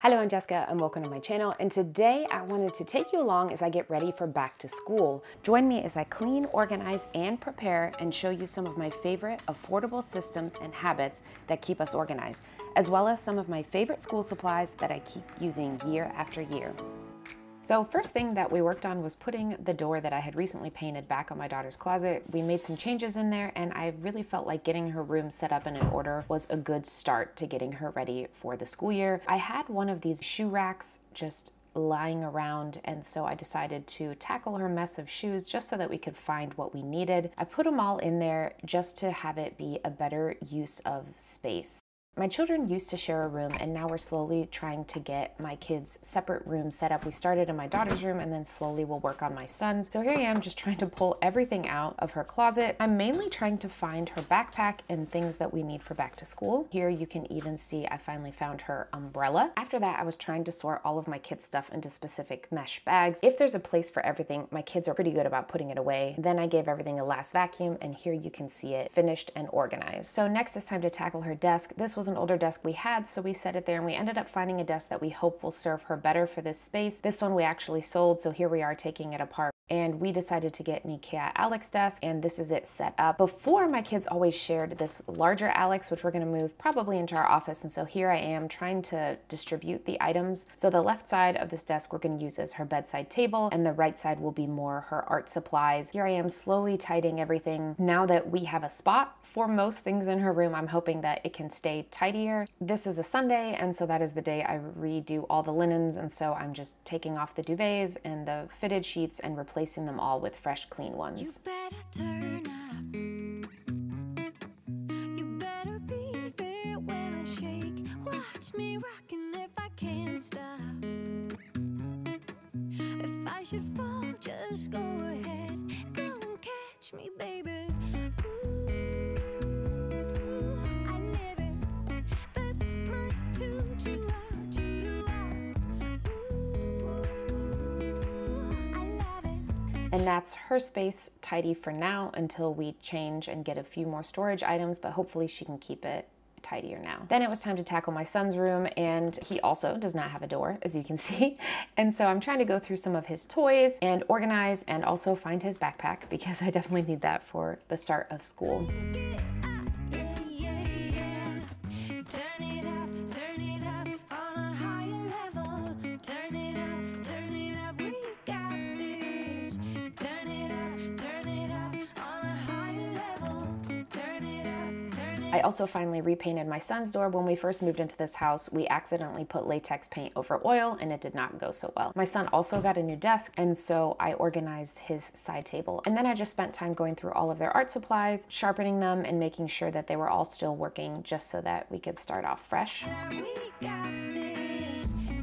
Hello, I'm Jessica and welcome to my channel. And today I wanted to take you along as I get ready for back to school. Join me as I clean, organize, and prepare and show you some of my favorite affordable systems and habits that keep us organized, as well as some of my favorite school supplies that I keep using year after year. So first thing that we worked on was putting the door that I had recently painted back on my daughter's closet. We made some changes in there and I really felt like getting her room set up and in order was a good start to getting her ready for the school year. I had one of these shoe racks just lying around and so I decided to tackle her mess of shoes just so that we could find what we needed. I put them all in there just to have it be a better use of space. My children used to share a room and now we're slowly trying to get my kids separate rooms set up. We started in my daughter's room and then slowly we'll work on my son's. So here I am just trying to pull everything out of her closet. I'm mainly trying to find her backpack and things that we need for back to school. Here you can even see I finally found her umbrella. After that, I was trying to sort all of my kids' stuff into specific mesh bags. If there's a place for everything, my kids are pretty good about putting it away. Then I gave everything a last vacuum and here you can see it finished and organized. So next it's time to tackle her desk. This was an older desk we had, so we set it there and we ended up finding a desk that we hope will serve her better for this space. This one we actually sold, so here we are taking it apart and we decided to get an IKEA Alex desk and this is it set up. Before my kids always shared this larger Alex which we're gonna move probably into our office and so here I am trying to distribute the items. So the left side of this desk we're gonna use as her bedside table and the right side will be more her art supplies. Here I am slowly tidying everything. Now that we have a spot for most things in her room, I'm hoping that it can stay tidier. This is a Sunday and so that is the day I redo all the linens and so I'm just taking off the duvets and the fitted sheets and replacing replacing them all with fresh, clean ones. You better turn up. Her space tidy for now until we change and get a few more storage items, but hopefully she can keep it tidier now. Then it was time to tackle my son's room and he also does not have a door as you can see. And so I'm trying to go through some of his toys and organize and also find his backpack because I definitely need that for the start of school. Also finally repainted my son's door. When we first moved into this house, we accidentally put latex paint over oil and it did not go so well. My son also got a new desk and so I organized his side table. And then I just spent time going through all of their art supplies, sharpening them and making sure that they were all still working just so that we could start off fresh.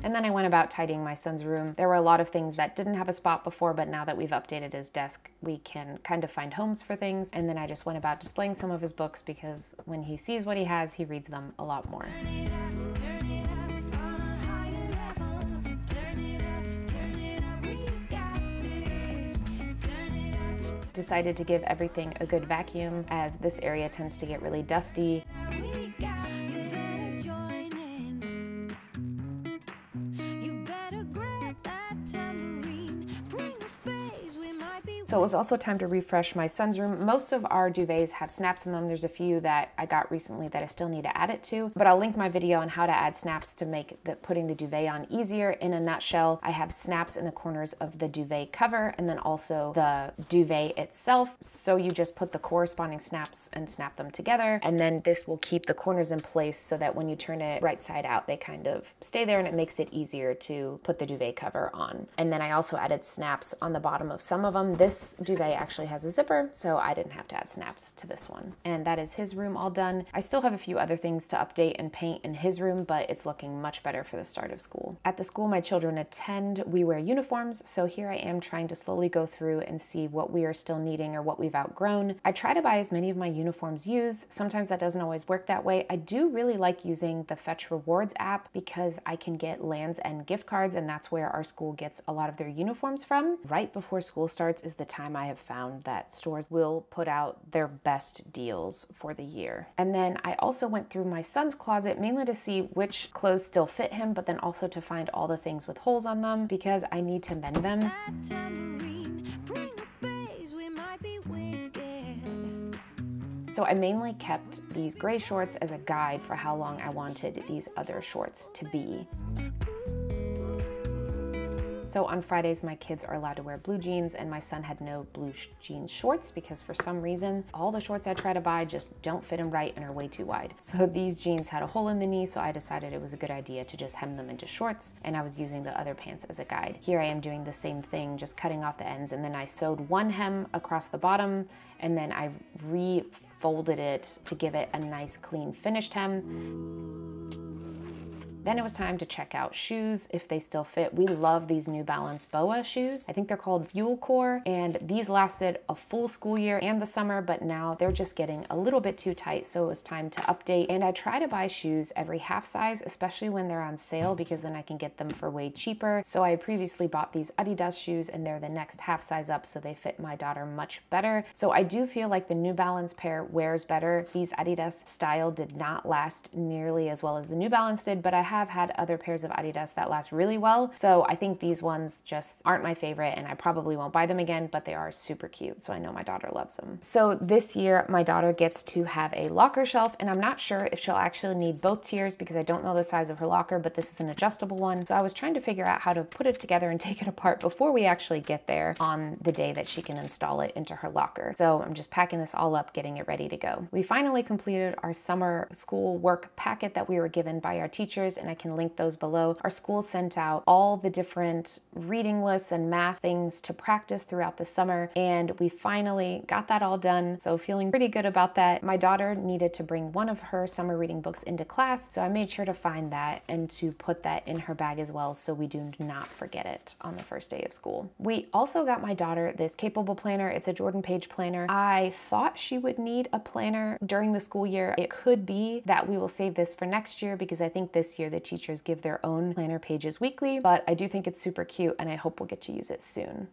And then I went about tidying my son's room. There were a lot of things that didn't have a spot before, but now that we've updated his desk, we can kind of find homes for things. And then I just went about displaying some of his books because when he sees what he has, he reads them a lot more. decided to give everything a good vacuum as this area tends to get really dusty. So it was also time to refresh my son's room. Most of our duvets have snaps in them. There's a few that I got recently that I still need to add it to, but I'll link my video on how to add snaps to make the, putting the duvet on easier. In a nutshell, I have snaps in the corners of the duvet cover and then also the duvet itself. So you just put the corresponding snaps and snap them together. And then this will keep the corners in place so that when you turn it right side out, they kind of stay there and it makes it easier to put the duvet cover on. And then I also added snaps on the bottom of some of them. This this duvet actually has a zipper, so I didn't have to add snaps to this one. And that is his room all done. I still have a few other things to update and paint in his room, but it's looking much better for the start of school. At the school my children attend, we wear uniforms, so here I am trying to slowly go through and see what we are still needing or what we've outgrown. I try to buy as many of my uniforms used. Sometimes that doesn't always work that way. I do really like using the Fetch Rewards app because I can get Lands' End gift cards and that's where our school gets a lot of their uniforms from. Right before school starts is the the time I have found that stores will put out their best deals for the year. And then I also went through my son's closet mainly to see which clothes still fit him, but then also to find all the things with holes on them because I need to mend them. So I mainly kept these gray shorts as a guide for how long I wanted these other shorts to be. So on Fridays, my kids are allowed to wear blue jeans and my son had no blue jeans shorts because for some reason, all the shorts I try to buy just don't fit him right and are way too wide. So these jeans had a hole in the knee, so I decided it was a good idea to just hem them into shorts and I was using the other pants as a guide. Here I am doing the same thing, just cutting off the ends and then I sewed one hem across the bottom and then I refolded it to give it a nice clean finished hem. Then it was time to check out shoes if they still fit. We love these New Balance BOA shoes. I think they're called Fuel Core and these lasted a full school year and the summer, but now they're just getting a little bit too tight. So it was time to update. And I try to buy shoes every half size, especially when they're on sale because then I can get them for way cheaper. So I previously bought these Adidas shoes and they're the next half size up. So they fit my daughter much better. So I do feel like the New Balance pair wears better. These Adidas style did not last nearly as well as the New Balance did, but I have have had other pairs of Adidas that last really well. So I think these ones just aren't my favorite and I probably won't buy them again, but they are super cute. So I know my daughter loves them. So this year, my daughter gets to have a locker shelf and I'm not sure if she'll actually need both tiers because I don't know the size of her locker, but this is an adjustable one. So I was trying to figure out how to put it together and take it apart before we actually get there on the day that she can install it into her locker. So I'm just packing this all up, getting it ready to go. We finally completed our summer school work packet that we were given by our teachers and I can link those below. Our school sent out all the different reading lists and math things to practice throughout the summer, and we finally got that all done. So, feeling pretty good about that. My daughter needed to bring one of her summer reading books into class, so I made sure to find that and to put that in her bag as well so we do not forget it on the first day of school. We also got my daughter this capable planner. It's a Jordan Page planner. I thought she would need a planner during the school year. It could be that we will save this for next year because I think this year the teachers give their own planner pages weekly, but I do think it's super cute and I hope we'll get to use it soon.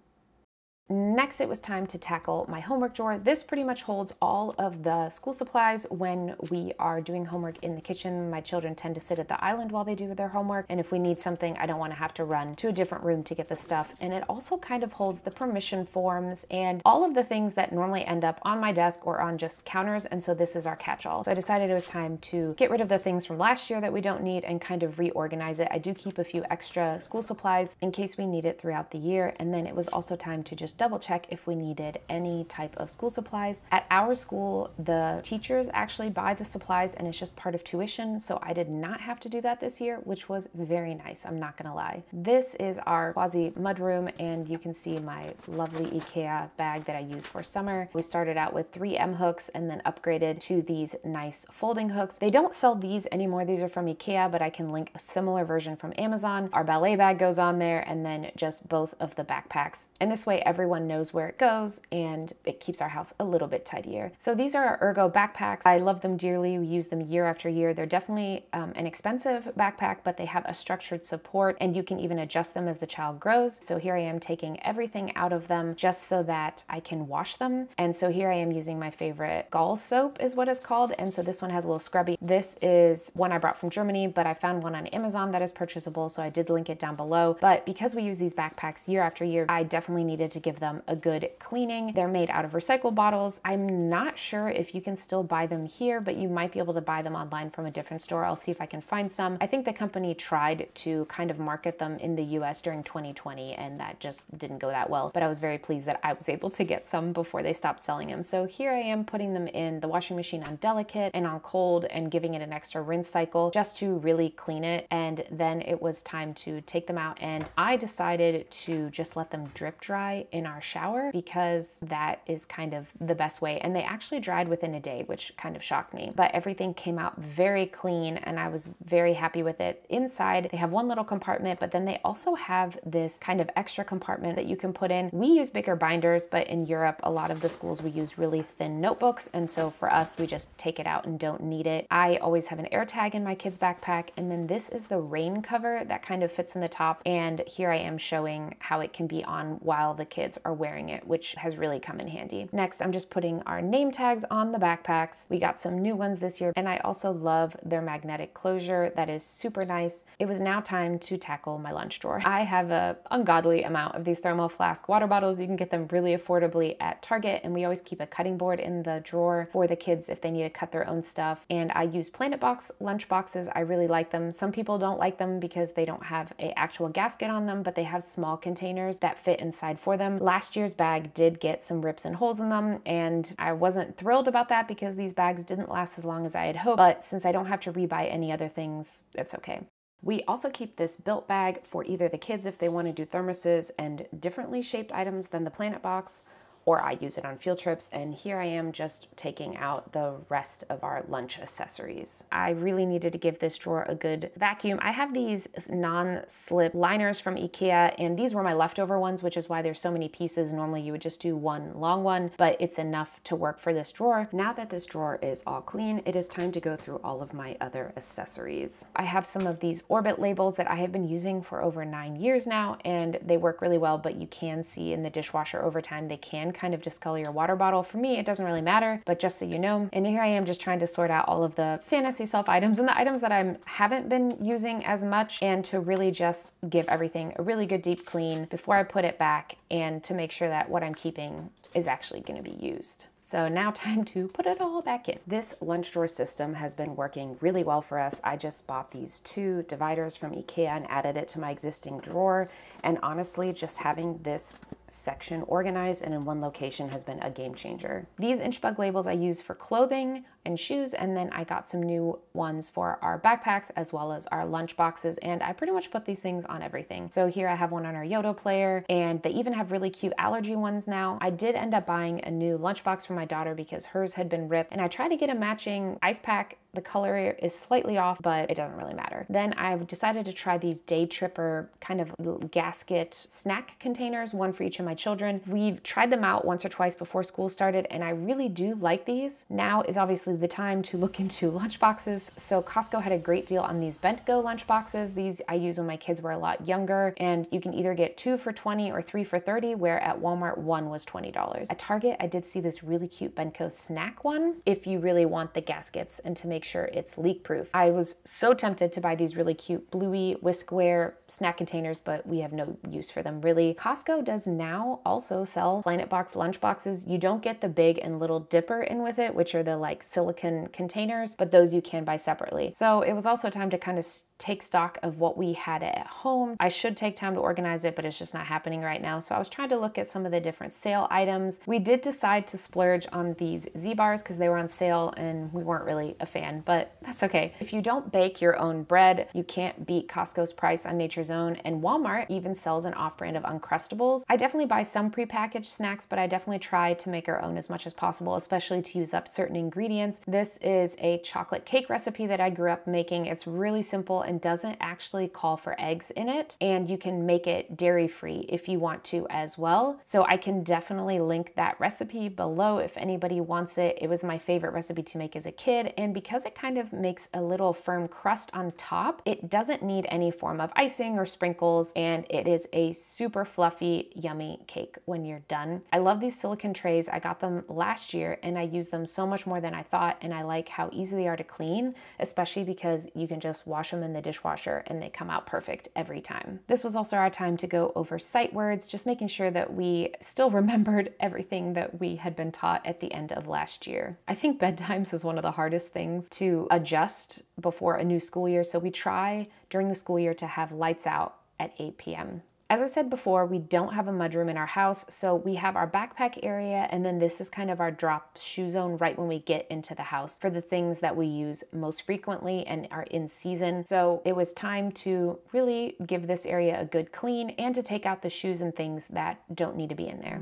Next, it was time to tackle my homework drawer. This pretty much holds all of the school supplies when we are doing homework in the kitchen. My children tend to sit at the island while they do their homework, and if we need something, I don't want to have to run to a different room to get the stuff. And it also kind of holds the permission forms and all of the things that normally end up on my desk or on just counters, and so this is our catch-all. So I decided it was time to get rid of the things from last year that we don't need and kind of reorganize it. I do keep a few extra school supplies in case we need it throughout the year, and then it was also time to just double check if we needed any type of school supplies. At our school, the teachers actually buy the supplies and it's just part of tuition, so I did not have to do that this year, which was very nice, I'm not gonna lie. This is our quasi mudroom and you can see my lovely Ikea bag that I use for summer. We started out with three M hooks and then upgraded to these nice folding hooks. They don't sell these anymore, these are from Ikea, but I can link a similar version from Amazon. Our ballet bag goes on there and then just both of the backpacks. And this way everyone everyone knows where it goes and it keeps our house a little bit tidier. So these are our Ergo backpacks. I love them dearly. We use them year after year. They're definitely um, an expensive backpack, but they have a structured support and you can even adjust them as the child grows. So here I am taking everything out of them just so that I can wash them. And so here I am using my favorite Gall soap is what it's called. And so this one has a little scrubby. This is one I brought from Germany, but I found one on Amazon that is purchasable. So I did link it down below. But because we use these backpacks year after year, I definitely needed to give them them a good cleaning. They're made out of recycled bottles. I'm not sure if you can still buy them here, but you might be able to buy them online from a different store. I'll see if I can find some. I think the company tried to kind of market them in the US during 2020 and that just didn't go that well, but I was very pleased that I was able to get some before they stopped selling them. So here I am putting them in the washing machine on delicate and on cold and giving it an extra rinse cycle just to really clean it. And then it was time to take them out and I decided to just let them drip dry in our shower because that is kind of the best way. And they actually dried within a day, which kind of shocked me. But everything came out very clean and I was very happy with it. Inside, they have one little compartment, but then they also have this kind of extra compartment that you can put in. We use bigger binders, but in Europe, a lot of the schools we use really thin notebooks. And so for us, we just take it out and don't need it. I always have an air tag in my kid's backpack. And then this is the rain cover that kind of fits in the top. And here I am showing how it can be on while the kids are wearing it, which has really come in handy. Next, I'm just putting our name tags on the backpacks. We got some new ones this year, and I also love their magnetic closure. That is super nice. It was now time to tackle my lunch drawer. I have a ungodly amount of these thermal flask water bottles. You can get them really affordably at Target, and we always keep a cutting board in the drawer for the kids if they need to cut their own stuff. And I use Planet Box lunch boxes. I really like them. Some people don't like them because they don't have a actual gasket on them, but they have small containers that fit inside for them. Last year's bag did get some rips and holes in them, and I wasn't thrilled about that because these bags didn't last as long as I had hoped. But since I don't have to rebuy any other things, it's okay. We also keep this built bag for either the kids if they want to do thermoses and differently shaped items than the Planet Box, or I use it on field trips. And here I am just taking out the rest of our lunch accessories. I really needed to give this drawer a good vacuum. I have these non-slip liners from Ikea and these were my leftover ones, which is why there's so many pieces. Normally you would just do one long one, but it's enough to work for this drawer. Now that this drawer is all clean, it is time to go through all of my other accessories. I have some of these Orbit labels that I have been using for over nine years now, and they work really well, but you can see in the dishwasher over time, they can kind of discolor your water bottle. For me, it doesn't really matter, but just so you know. And here I am just trying to sort out all of the fantasy self items and the items that I haven't been using as much and to really just give everything a really good deep clean before I put it back and to make sure that what I'm keeping is actually gonna be used. So now time to put it all back in. This lunch drawer system has been working really well for us. I just bought these two dividers from Ikea and added it to my existing drawer. And honestly, just having this section organized and in one location has been a game changer. These inchbug labels I use for clothing and shoes, and then I got some new ones for our backpacks as well as our lunch boxes, and I pretty much put these things on everything. So here I have one on our Yoto player, and they even have really cute allergy ones now. I did end up buying a new lunchbox for my daughter because hers had been ripped, and I tried to get a matching ice pack the color is slightly off, but it doesn't really matter. Then I've decided to try these day tripper kind of gasket snack containers, one for each of my children. We've tried them out once or twice before school started, and I really do like these. Now is obviously the time to look into lunch boxes. So Costco had a great deal on these Bentgo lunch boxes. These I use when my kids were a lot younger, and you can either get two for 20 or three for 30, where at Walmart one was $20. At Target, I did see this really cute Bentgo snack one if you really want the gaskets and to make make sure it's leak proof. I was so tempted to buy these really cute bluey whiskware snack containers, but we have no use for them really. Costco does now also sell Planet Box lunch boxes. You don't get the big and little dipper in with it, which are the like silicone containers, but those you can buy separately. So it was also time to kind of take stock of what we had at home. I should take time to organize it, but it's just not happening right now. So I was trying to look at some of the different sale items. We did decide to splurge on these Z-bars because they were on sale and we weren't really a fan again, but that's okay. If you don't bake your own bread, you can't beat Costco's price on Nature's Own, and Walmart even sells an off brand of Uncrustables. I definitely buy some prepackaged snacks, but I definitely try to make our own as much as possible, especially to use up certain ingredients. This is a chocolate cake recipe that I grew up making. It's really simple and doesn't actually call for eggs in it, and you can make it dairy free if you want to as well. So I can definitely link that recipe below if anybody wants it. It was my favorite recipe to make as a kid, and because because it kind of makes a little firm crust on top, it doesn't need any form of icing or sprinkles, and it is a super fluffy, yummy cake when you're done. I love these silicone trays. I got them last year and I use them so much more than I thought, and I like how easy they are to clean, especially because you can just wash them in the dishwasher and they come out perfect every time. This was also our time to go over sight words, just making sure that we still remembered everything that we had been taught at the end of last year. I think bedtimes is one of the hardest things to adjust before a new school year. So we try during the school year to have lights out at 8 p.m. As I said before, we don't have a mudroom in our house, so we have our backpack area, and then this is kind of our drop shoe zone right when we get into the house for the things that we use most frequently and are in season. So it was time to really give this area a good clean and to take out the shoes and things that don't need to be in there.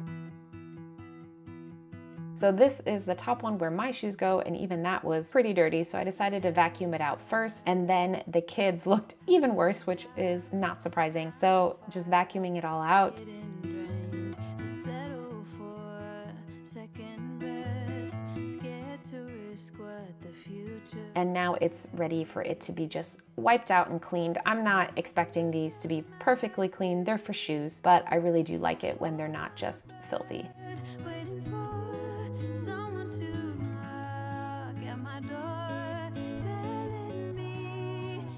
So this is the top one where my shoes go and even that was pretty dirty. So I decided to vacuum it out first and then the kids looked even worse, which is not surprising. So just vacuuming it all out. and now it's ready for it to be just wiped out and cleaned. I'm not expecting these to be perfectly clean. They're for shoes, but I really do like it when they're not just filthy.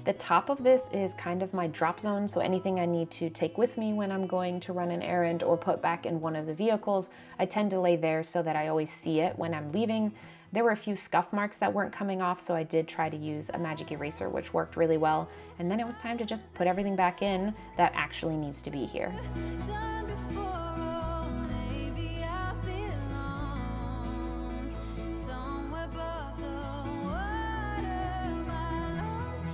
The top of this is kind of my drop zone, so anything I need to take with me when I'm going to run an errand or put back in one of the vehicles, I tend to lay there so that I always see it when I'm leaving. There were a few scuff marks that weren't coming off, so I did try to use a magic eraser, which worked really well. And then it was time to just put everything back in that actually needs to be here.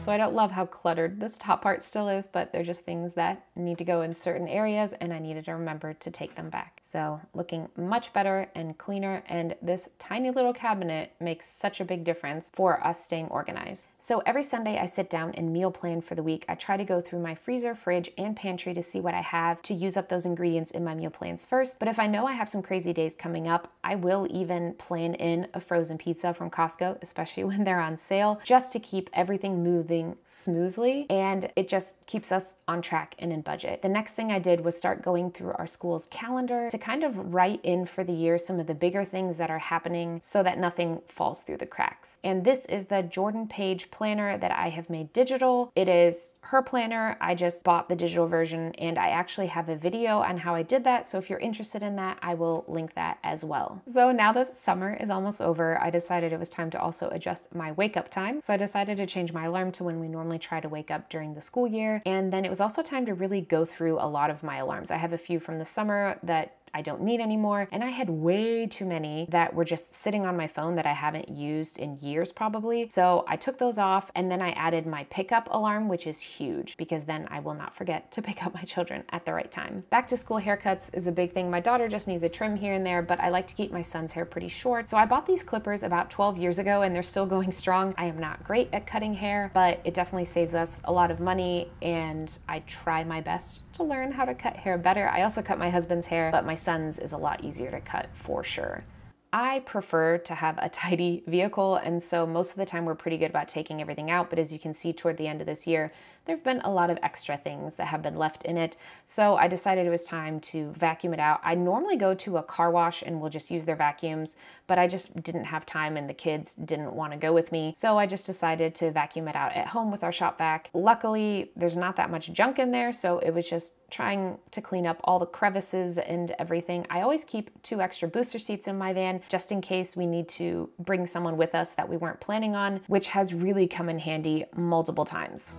So I don't love how cluttered this top part still is, but they're just things that need to go in certain areas and I needed to remember to take them back. So looking much better and cleaner and this tiny little cabinet makes such a big difference for us staying organized. So every Sunday I sit down and meal plan for the week. I try to go through my freezer, fridge, and pantry to see what I have to use up those ingredients in my meal plans first. But if I know I have some crazy days coming up, I will even plan in a frozen pizza from Costco, especially when they're on sale, just to keep everything moving smoothly and it just keeps us on track and in budget. The next thing I did was start going through our school's calendar to kind of write in for the year some of the bigger things that are happening so that nothing falls through the cracks. And this is the Jordan Page planner that I have made digital. It is her planner. I just bought the digital version and I actually have a video on how I did that. So if you're interested in that, I will link that as well. So now that summer is almost over, I decided it was time to also adjust my wake up time. So I decided to change my alarm to when we normally try to wake up during the school year. And then it was also time to really go through a lot of my alarms. I have a few from the summer that I don't need anymore. And I had way too many that were just sitting on my phone that I haven't used in years probably. So I took those off and then I added my pickup alarm, which is huge because then I will not forget to pick up my children at the right time. Back to school haircuts is a big thing. My daughter just needs a trim here and there, but I like to keep my son's hair pretty short. So I bought these clippers about 12 years ago and they're still going strong. I am not great at cutting hair, but it definitely saves us a lot of money and I try my best to learn how to cut hair better. I also cut my husband's hair, but my son's is a lot easier to cut for sure. I prefer to have a tidy vehicle, and so most of the time we're pretty good about taking everything out. But as you can see toward the end of this year, there have been a lot of extra things that have been left in it. So I decided it was time to vacuum it out. I normally go to a car wash and we'll just use their vacuums, but I just didn't have time and the kids didn't want to go with me. So I just decided to vacuum it out at home with our shop vac. Luckily, there's not that much junk in there, so it was just trying to clean up all the crevices and everything. I always keep two extra booster seats in my van just in case we need to bring someone with us that we weren't planning on, which has really come in handy multiple times.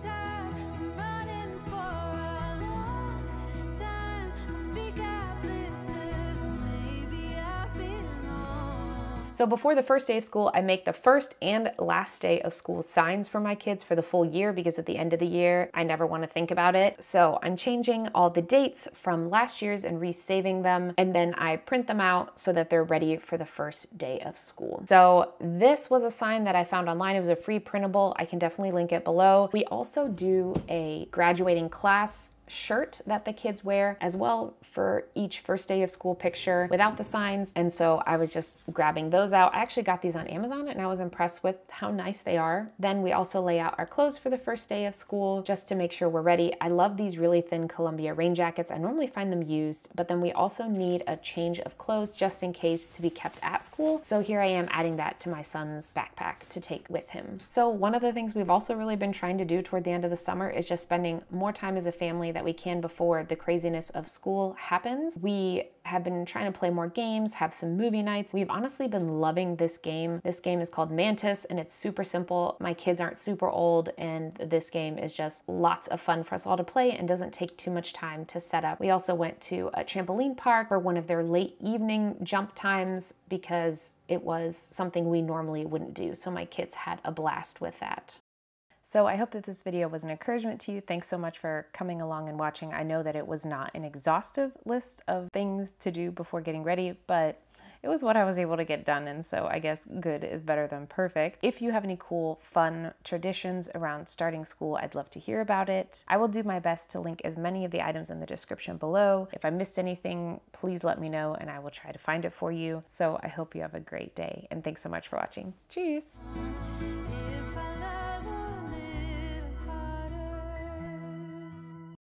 So before the first day of school, I make the first and last day of school signs for my kids for the full year because at the end of the year, I never want to think about it. So I'm changing all the dates from last year's and resaving them. And then I print them out so that they're ready for the first day of school. So this was a sign that I found online. It was a free printable. I can definitely link it below. We also do a graduating class shirt that the kids wear as well for each first day of school picture without the signs. And so I was just grabbing those out. I actually got these on Amazon and I was impressed with how nice they are. Then we also lay out our clothes for the first day of school just to make sure we're ready. I love these really thin Columbia rain jackets. I normally find them used, but then we also need a change of clothes just in case to be kept at school. So here I am adding that to my son's backpack to take with him. So one of the things we've also really been trying to do toward the end of the summer is just spending more time as a family that that we can before the craziness of school happens. We have been trying to play more games, have some movie nights. We've honestly been loving this game. This game is called Mantis and it's super simple. My kids aren't super old and this game is just lots of fun for us all to play and doesn't take too much time to set up. We also went to a trampoline park for one of their late evening jump times because it was something we normally wouldn't do. So my kids had a blast with that. So I hope that this video was an encouragement to you. Thanks so much for coming along and watching. I know that it was not an exhaustive list of things to do before getting ready, but it was what I was able to get done, and so I guess good is better than perfect. If you have any cool, fun traditions around starting school, I'd love to hear about it. I will do my best to link as many of the items in the description below. If I missed anything, please let me know and I will try to find it for you. So I hope you have a great day, and thanks so much for watching. Cheers!